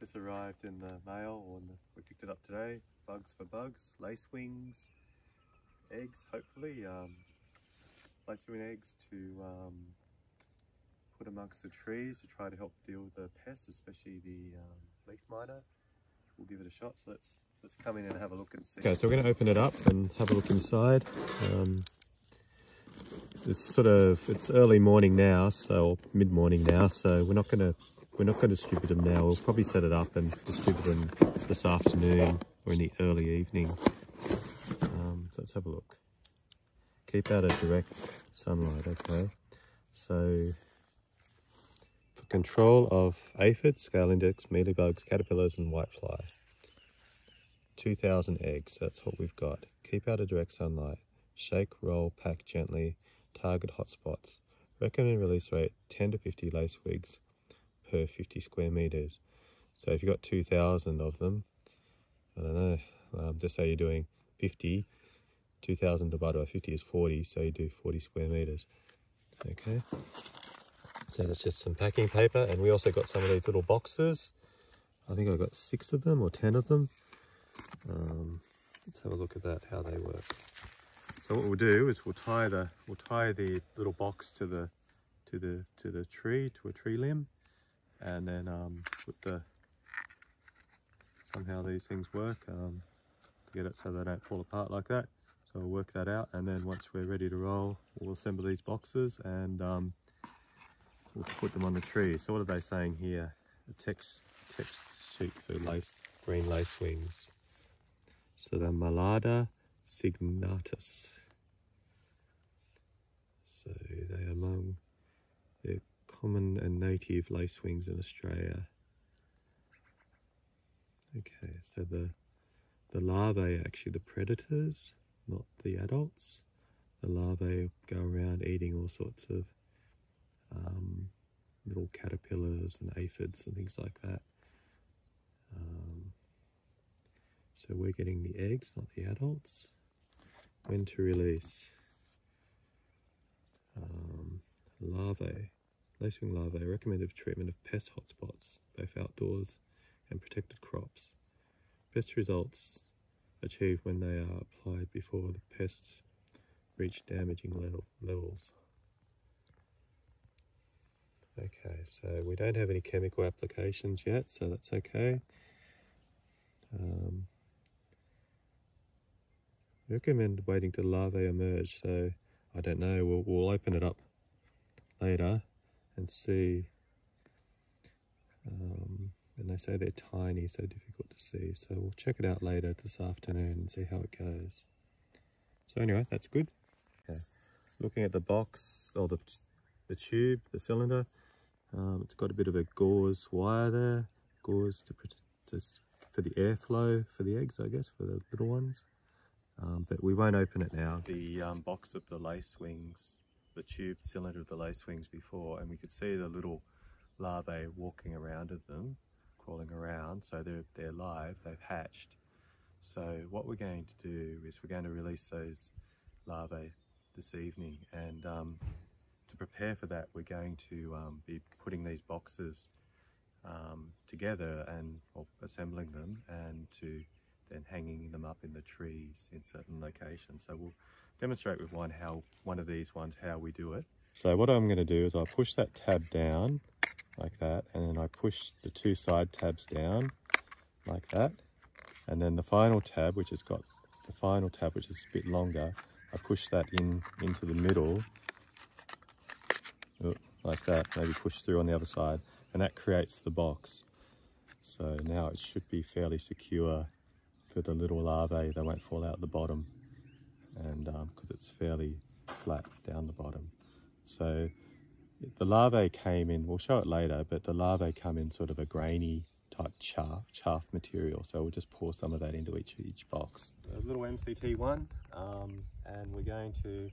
This arrived in the mail, or we picked it up today. Bugs for bugs, lace wings, eggs, hopefully. Um, lacewing eggs to um, put amongst the trees to try to help deal with the pests, especially the um, leaf miner. We'll give it a shot. So let's let's come in and have a look and see. Okay, so we're going to open it up and have a look inside. Um, it's sort of it's early morning now, so mid morning now, so we're not going to we're not going to distribute them now. We'll probably set it up and distribute them this afternoon or in the early evening. Um, so let's have a look. Keep out of direct sunlight, okay? So for control of aphids, scale insects, mealybugs, caterpillars and whitefly. 2,000 eggs, that's what we've got. Keep out of direct sunlight. Shake, roll, pack gently. Target hotspots. Recommended release rate 10 to 50 lacewings per 50 square meters. So if you've got 2,000 of them, I don't know, um, just say you're doing 50, 2,000 divided by 50 is 40, so you do 40 square meters. Okay, so that's just some packing paper, and we also got some of these little boxes. I think I've got six of them or 10 of them. Um, let's have a look at that, how they work. So what we'll do is we'll tie the we'll tie the little box to the to the to the tree to a tree limb and then um, put the somehow these things work um, to get it so they don't fall apart like that. So we'll work that out and then once we're ready to roll we'll assemble these boxes and um, we'll put them on the tree. So what are they saying here? A text text sheet for lace green lace wings. So the Mallada signatus. So they are among the common and native lacewings in Australia. Okay, so the the larvae are actually the predators, not the adults. The larvae go around eating all sorts of um, little caterpillars and aphids and things like that. Um, so we're getting the eggs, not the adults. When to release? Um, larvae. Lacewing larvae are recommended for treatment of pest hotspots, both outdoors and protected crops. Best results achieved when they are applied before the pests reach damaging level, levels. Okay, so we don't have any chemical applications yet, so that's okay. Um, recommend waiting till larvae emerge, so I don't know, we'll, we'll open it up later and see. Um, and they say they're tiny, so difficult to see. So we'll check it out later this afternoon and see how it goes. So anyway, that's good. Okay, looking at the box or the the tube, the cylinder, um, it's got a bit of a gauze wire there, gauze to, to for the airflow for the eggs, I guess, for the little ones. Um, but we won't open it now. The um, box of the lacewings the tube cylinder of the lacewings before and we could see the little larvae walking around of them, crawling around. So they're, they're live, they've hatched. So what we're going to do is we're going to release those larvae this evening and um, to prepare for that we're going to um, be putting these boxes um, together and assembling them and to then hanging them up in the trees in certain locations. So we'll demonstrate with one how one of these ones how we do it. So what I'm going to do is I'll push that tab down like that and then I push the two side tabs down like that and then the final tab which has got the final tab which is a bit longer I push that in into the middle like that maybe push through on the other side and that creates the box so now it should be fairly secure for the little larvae they won't fall out the bottom and because um, it's fairly flat down the bottom. So the larvae came in, we'll show it later, but the larvae come in sort of a grainy type chaff, chaff material. So we'll just pour some of that into each, each box. A little MCT1 um, and we're going to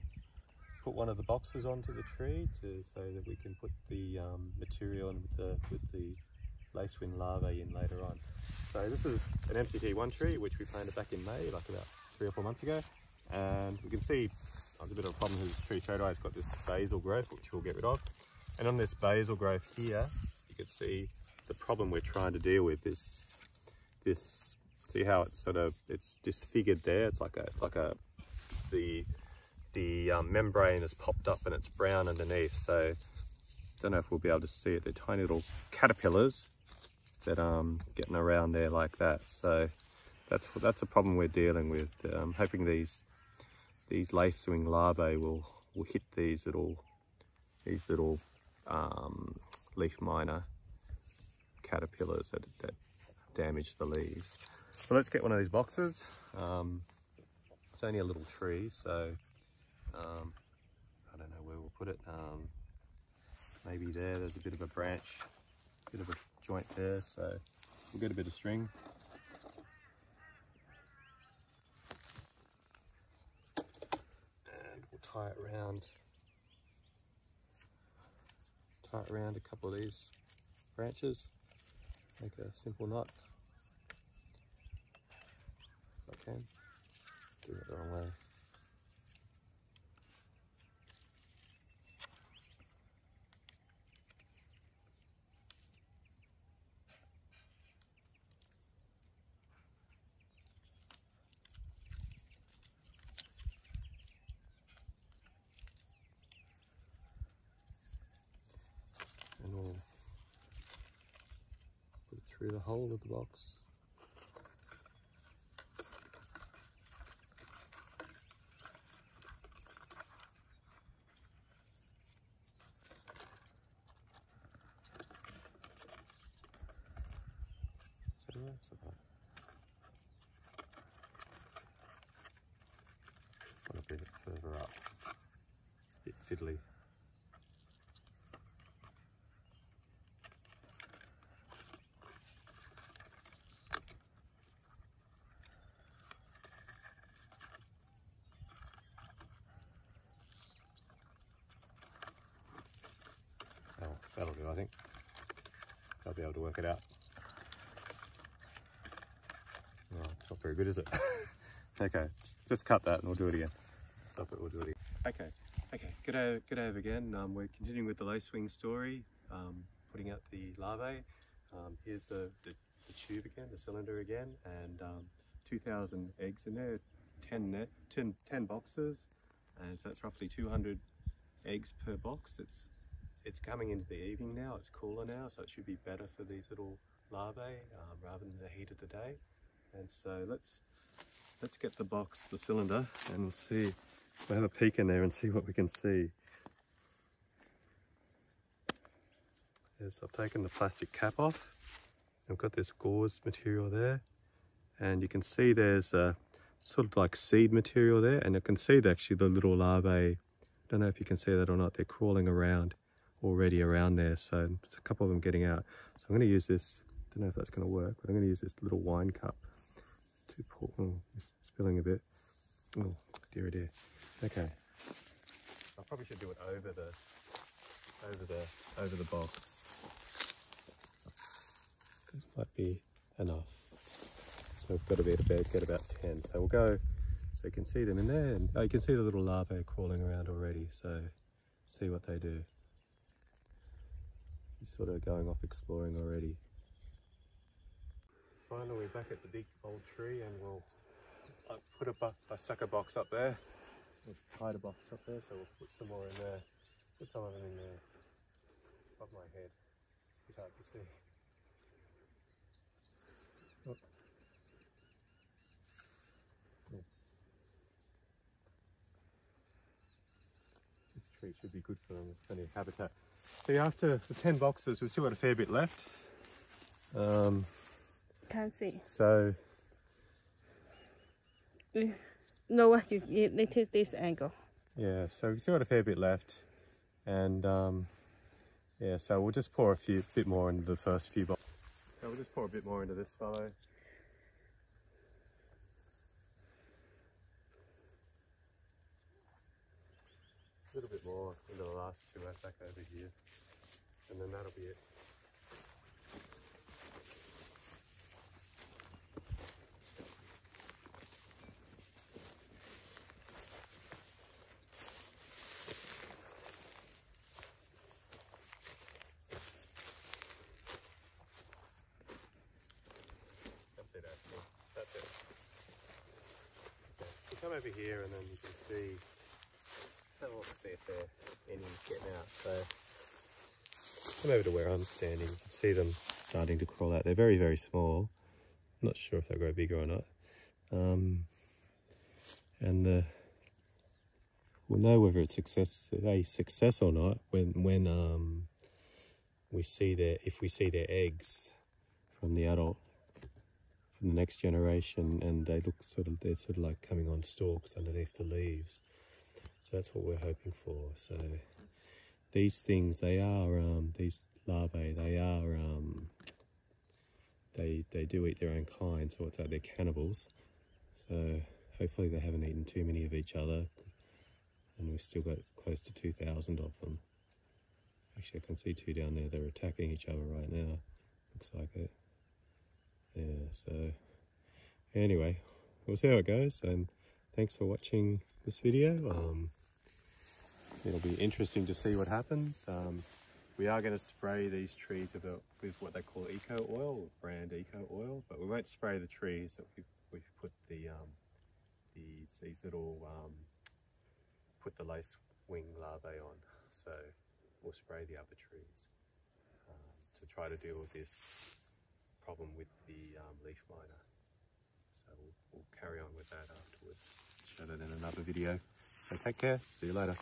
put one of the boxes onto the tree to so that we can put the um, material and with the, with the lacewing larvae in later on. So this is an MCT1 tree which we planted back in May, like about three or four months ago and we can see there's a bit of a problem with this tree straight away. It's got this basal growth, which we'll get rid of. And on this basal growth here, you can see the problem we're trying to deal with is this, see how it's sort of, it's disfigured there. It's like a, it's like a, the, the um, membrane has popped up and it's brown underneath. So don't know if we'll be able to see it. They're tiny little caterpillars that um getting around there like that. So that's that's a problem we're dealing with. I'm um, hoping these these lacewing larvae will will hit these little these little um, leaf miner caterpillars that, that damage the leaves. So let's get one of these boxes. Um, it's only a little tree, so um, I don't know where we'll put it. Um, maybe there, there's a bit of a branch, bit of a joint there, so we'll get a bit of string. And we'll tie it around, tie it around a couple of these branches, make a simple knot. If I can, do it the wrong way. Through the hole of the box. So that's about a bit further up, a bit fiddly. That'll do, I think. I'll be able to work it out. It's not very good, is it? okay, just cut that and we'll do it again. Stop it, we'll do it again. Okay, okay, g'day, g'day again. Um, we're continuing with the lacewing story, um, putting out the larvae. Um, here's the, the, the, tube again, the cylinder again, and um, 2,000 eggs in there, 10, net, 10, 10 boxes, and so that's roughly 200 eggs per box. It's it's coming into the evening now, it's cooler now, so it should be better for these little larvae um, rather than the heat of the day. And so let's let's get the box, the cylinder, and we'll see, we'll have a peek in there and see what we can see. Yes, I've taken the plastic cap off. I've got this gauze material there, and you can see there's a sort of like seed material there, and you can see actually the little larvae. I don't know if you can see that or not, they're crawling around already around there. So there's a couple of them getting out. So I'm going to use this, don't know if that's going to work, but I'm going to use this little wine cup to pour, oh, it's spilling a bit. Oh, dear, dear. Okay. I probably should do it over the, over the, over the box. This might be enough. So we've got to be able to get about 10. So we'll go, so you can see them in there. And oh, you can see the little larvae crawling around already. So see what they do. He's sort of going off exploring already. Finally we're back at the big old tree and we'll uh, put a, a sucker box up there. We'll hide a box up there so we'll put some more in there. Put some of them in there. Above my head. It's a bit hard to see. Tree should be good for them. There's plenty of habitat. So after the 10 boxes, we've still got a fair bit left. Um, Can't see. So... No, what you, it is this angle. Yeah, so we've still got a fair bit left. And um, yeah, so we'll just pour a few bit more into the first few boxes. So we'll just pour a bit more into this fellow. little bit more into the last two right back over here and then that'll be it. That's it actually, that's it. Okay. So come over here and then you can see see if they're any getting out. So come over to where I'm standing, you can see them starting to crawl out. They're very, very small. Not sure if they'll grow bigger or not. Um, and the, we'll know whether it's success, a success or not when, when um, we see their, if we see their eggs from the adult from the next generation and they look sort of they're sort of like coming on stalks underneath the leaves so that's what we're hoping for. So these things they are um, these larvae they are um, they they do eat their own kind so it's like they're cannibals. So hopefully they haven't eaten too many of each other and we've still got close to 2,000 of them. Actually I can see two down there they're attacking each other right now. Looks like it. Yeah so anyway we'll see how it goes and thanks for watching this video um, it'll be interesting to see what happens um, we are going to spray these trees with, a, with what they call eco oil brand eco oil but we won't spray the trees that we've, we've put the um, these, these little um, put the lace wing larvae on so we'll spray the other trees um, to try to deal with this problem with the um, leaf miner. So we'll, we'll carry on with that afterwards. Show that in another video. So take care. See you later.